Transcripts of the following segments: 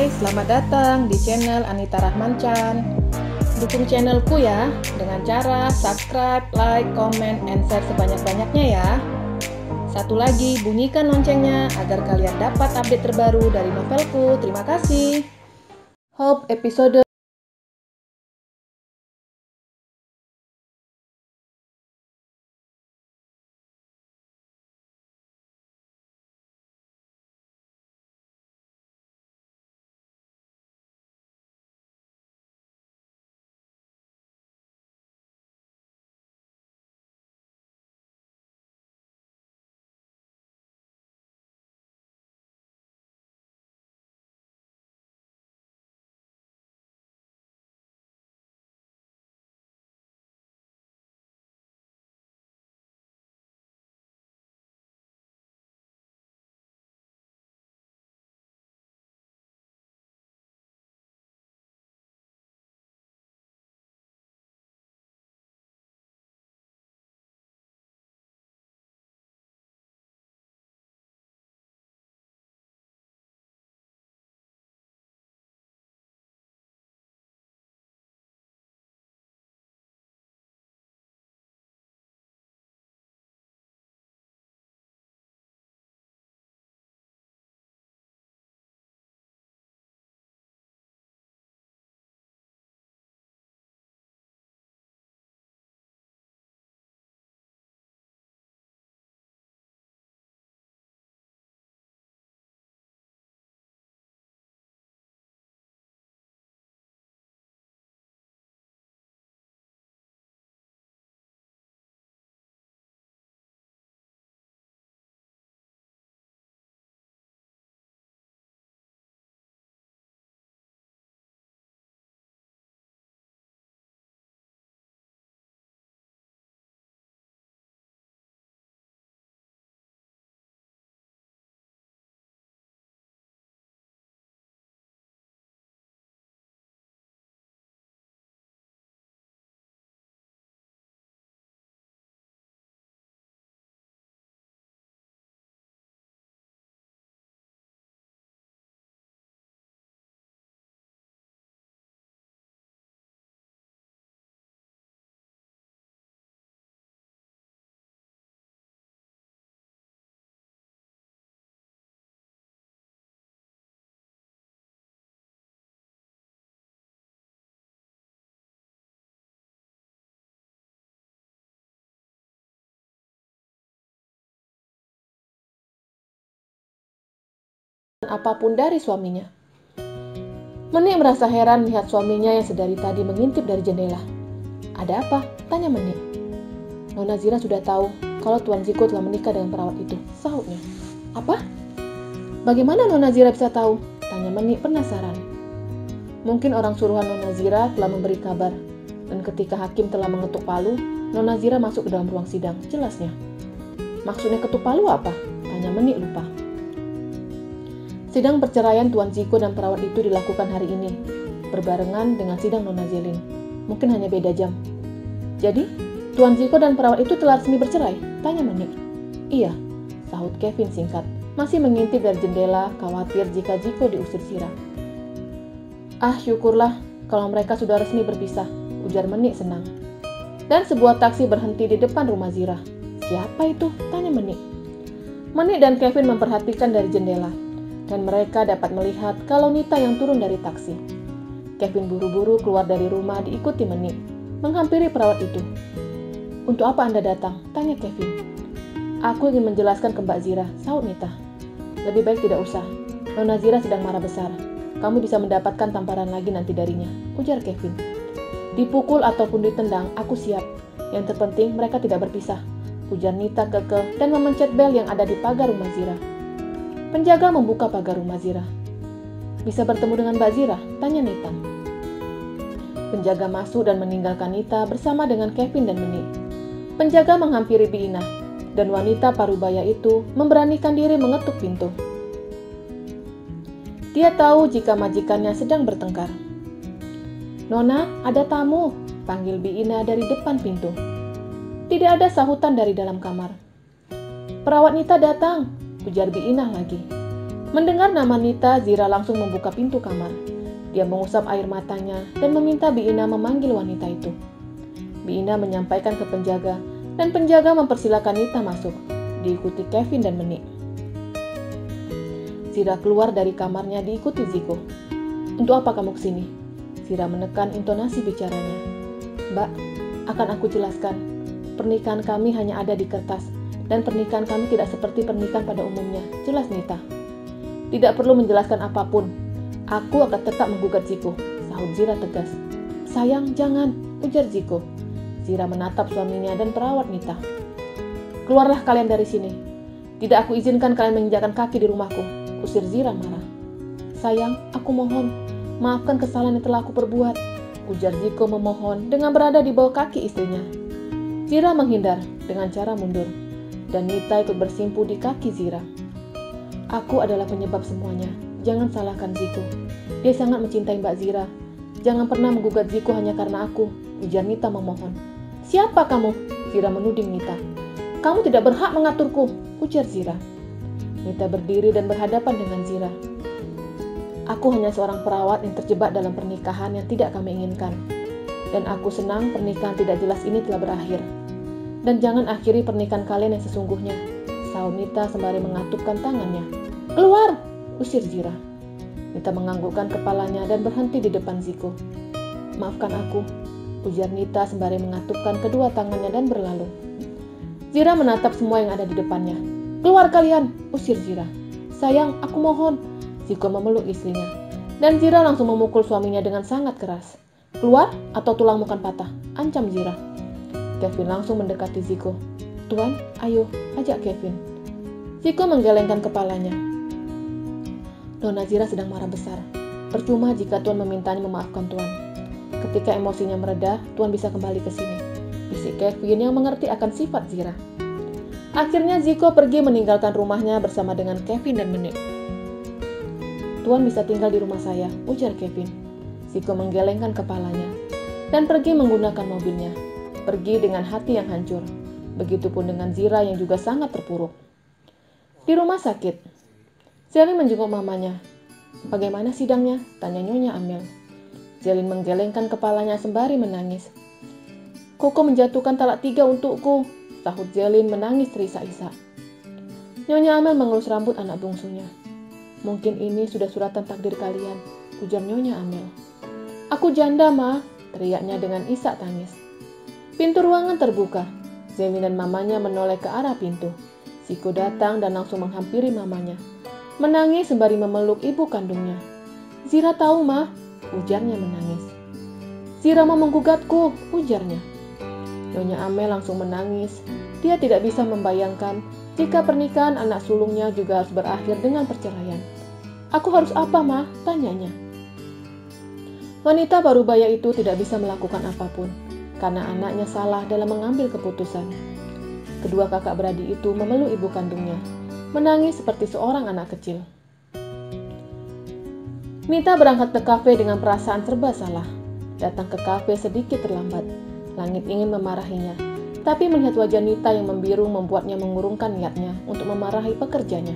Hai, selamat datang di channel Anita Rahman Chan. Dukung channelku ya dengan cara subscribe, like, comment, and share sebanyak-banyaknya ya. Satu lagi, bunyikan loncengnya agar kalian dapat update terbaru dari novelku. Terima kasih. Hope episode apa pun dari suaminya. Menik merasa heran melihat suaminya yang sedari tadi mengintip dari jendela. Ada apa? Tanya Menik. Nona Zira sudah tahu kalau Tuan Ziko telah menikah dengan perawat itu, sahutnya. Apa? Bagaimana Nona Zira bisa tahu? Tanya Menik penasaran. Mungkin orang suruhan Nona Zira telah memberi kabar, dan ketika hakim telah mengetuk palu, Nona Zira masuk ke dalam ruang sidang, jelasnya. Maksudnya ketuk palu apa? Tanya Menik lupa. Sidang perceraian Tuan Ziko dan perawat itu dilakukan hari ini, berbarengan dengan sidang Nona Zelin. Mungkin hanya beda jam. Jadi, Tuan Ziko dan perawat itu telah resmi bercerai? Tanya Menik. Iya, sahut Kevin singkat. Masih mengintip dari jendela, khawatir jika Ziko diusir Sira. Ah, syukurlah kalau mereka sudah resmi berpisah, ujar Menik senang. Dan sebuah taksi berhenti di depan rumah Zira. Siapa itu? Tanya Menik. Menik dan Kevin memperhatikan dari jendela dan mereka dapat melihat kalau Nita yang turun dari taksi. Kevin buru-buru keluar dari rumah diikuti Menik, menghampiri perawat itu. Untuk apa Anda datang? Tanya Kevin. Aku ingin menjelaskan ke Mbak Zira, sahut Nita. Lebih baik tidak usah. Nona Zira sedang marah besar. Kamu bisa mendapatkan tamparan lagi nanti darinya, ujar Kevin. Dipukul ataupun ditendang, aku siap. Yang terpenting mereka tidak berpisah, ujar Nita kekeh dan memencet bel yang ada di pagar rumah Zira. Penjaga membuka pagar rumah Zira. Bisa bertemu dengan Mbak Zira? Tanya Nita. Penjaga masuk dan meninggalkan Nita bersama dengan Kevin dan Meni. Penjaga menghampiri Biina, dan wanita parubaya itu memberanikan diri mengetuk pintu. Dia tahu jika majikannya sedang bertengkar. Nona, ada tamu, panggil Biina dari depan pintu. Tidak ada sahutan dari dalam kamar. Perawat Nita datang, ujar Biinah lagi. Mendengar nama Nita, Zira langsung membuka pintu kamar. Dia mengusap air matanya dan meminta Biina memanggil wanita itu. Biina menyampaikan ke penjaga, dan penjaga mempersilahkan Nita masuk, diikuti Kevin dan Menik. Zira keluar dari kamarnya diikuti Ziko. Untuk apa kamu ke sini? Zira menekan intonasi bicaranya. Mbak, akan aku jelaskan. Pernikahan kami hanya ada di kertas, dan pernikahan kami tidak seperti pernikahan pada umumnya. Jelas Nita. Tidak perlu menjelaskan apa pun. Aku akan tetap menggugat Ziko, sahut Zira tegas. Sayang, jangan, ujar Ziko. Zira menatap suaminya dan perawat Nita. Keluarlah kalian dari sini. Tidak aku izinkan kalian menginjakkan kaki di rumahku, usir Zira marah. Sayang, aku mohon, maafkan kesalahan yang telah aku perbuat, ujar Ziko memohon dengan berada di bawah kaki istrinya. Zira menghindar dengan cara mundur, dan Nita ikut bersimpu di kaki Zira. Aku adalah penyebab semuanya. Jangan salahkan Ziko. Dia sangat mencintai Mbak Zira. Jangan pernah menggugat Ziko hanya karena aku, ujar Nita memohon. Siapa kamu? Zira menuding Nita. Kamu tidak berhak mengaturku, ujar Zira. Nita berdiri dan berhadapan dengan Zira. Aku hanya seorang perawat yang terjebak dalam pernikahan yang tidak kami inginkan. Dan aku senang pernikahan tidak jelas ini telah berakhir. Dan jangan akhiri pernikahan kalian yang sesungguhnya, sahut Nita sembari mengatupkan tangannya. Keluar! Usir Zira. Nita menganggukkan kepalanya dan berhenti di depan Ziko. Maafkan aku, ujar Nita sembari mengatupkan kedua tangannya dan berlalu. Zira menatap semua yang ada di depannya. Keluar kalian, usir Zira. Sayang, aku mohon. Ziko memeluk istrinya. Dan Zira langsung memukul suaminya dengan sangat keras. Keluar atau tulang mukan patah, ancam Zira. Kevin langsung mendekati Ziko. Tuan, ayo, ajak Kevin. Ziko menggelengkan kepalanya. Nona Zira sedang marah besar. Percuma jika Tuan memintanya memaafkan Tuan. Ketika emosinya mereda, Tuan bisa kembali ke sini. Bisik Kevin yang mengerti akan sifat Zira. Akhirnya Ziko pergi meninggalkan rumahnya bersama dengan Kevin dan Menik. Tuan bisa tinggal di rumah saya, ujar Kevin. Ziko menggelengkan kepalanya dan pergi menggunakan mobilnya. Pergi dengan hati yang hancur. Begitupun dengan Zira yang juga sangat terpuruk. Di rumah sakit, Zelin menjenguk mamanya. Bagaimana sidangnya? Tanya Nyonya Amel. Zelin menggelengkan kepalanya sembari menangis. Koko menjatuhkan talak tiga untukku, sahut Zelin menangis terisak-isak. Nyonya Amel mengelus rambut anak bungsunya. Mungkin ini sudah suratan takdir kalian, ujar Nyonya Amel. Aku janda, Ma, teriaknya dengan isak tangis. Pintu ruangan terbuka. Zelin dan mamanya menoleh ke arah pintu. Siko datang dan langsung menghampiri mamanya menangis sembari memeluk ibu kandungnya. Zira tahu, mah, ujarnya menangis. Zira mau menggugatku, ujarnya. Nyonya Ame langsung menangis. Dia tidak bisa membayangkan jika pernikahan anak sulungnya juga harus berakhir dengan perceraian. Aku harus apa, mah? Tanyanya. Wanita baru baya itu tidak bisa melakukan apa pun karena anaknya salah dalam mengambil keputusan. Kedua kakak beradik itu memeluk ibu kandungnya menangis seperti seorang anak kecil. Nita berangkat ke kafe dengan perasaan serba salah. Datang ke kafe sedikit terlambat. Langit ingin memarahinya, tapi melihat wajah Nita yang membiru membuatnya mengurungkan niatnya untuk memarahi pekerjanya.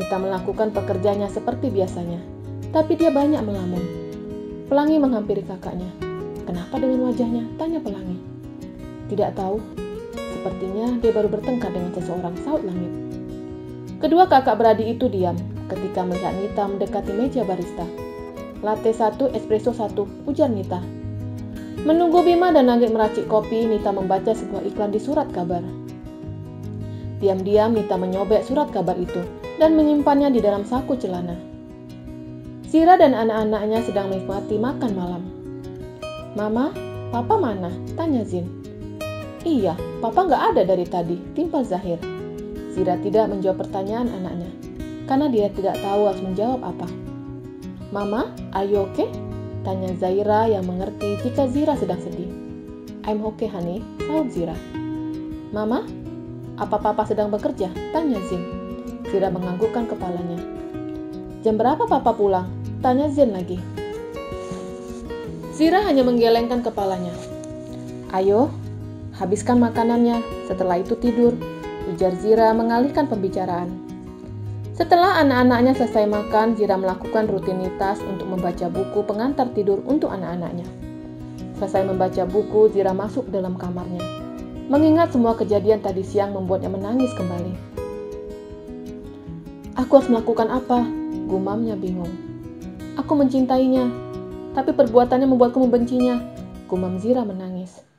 Nita melakukan pekerjaannya seperti biasanya, tapi dia banyak melamun. Pelangi menghampiri kakaknya. Kenapa dengan wajahnya? Tanya Pelangi. Tidak tahu. Sepertinya dia baru bertengkar dengan seseorang, saut Langit. Kedua kakak beradik itu diam ketika melihat Nita mendekati meja barista. Latte satu, espresso satu, ujar Nita. Menunggu Bima dan Nagit meracik kopi, Nita membaca sebuah iklan di surat kabar. Diam-diam Nita menyobek surat kabar itu dan menyimpannya di dalam saku celana. Sira dan anak-anaknya sedang menikmati makan malam. Mama, papa mana? Tanya Zin. Iya, papa nggak ada dari tadi, timpal Zahir. Zira tidak menjawab pertanyaan anaknya, karena dia tidak tahu harus menjawab apa. Mama, are you okay? Tanya Zaira yang mengerti jika Zira sedang sedih. I'm okay, honey, sahut Zira. Mama, apa papa sedang bekerja? Tanya Zin. Zira menganggukkan kepalanya. Jam berapa papa pulang? Tanya Zin lagi. Zira hanya menggelengkan kepalanya. Ayo, habiskan makanannya. Setelah itu tidur, ujar Zira mengalihkan pembicaraan. Setelah anak-anaknya selesai makan, Zira melakukan rutinitas untuk membaca buku pengantar tidur untuk anak-anaknya. Selesai membaca buku, Zira masuk dalam kamarnya. Mengingat semua kejadian tadi siang membuatnya menangis kembali. Aku harus melakukan apa? Gumamnya bingung. Aku mencintainya, tapi perbuatannya membuatku membencinya. Gumam Zira menangis.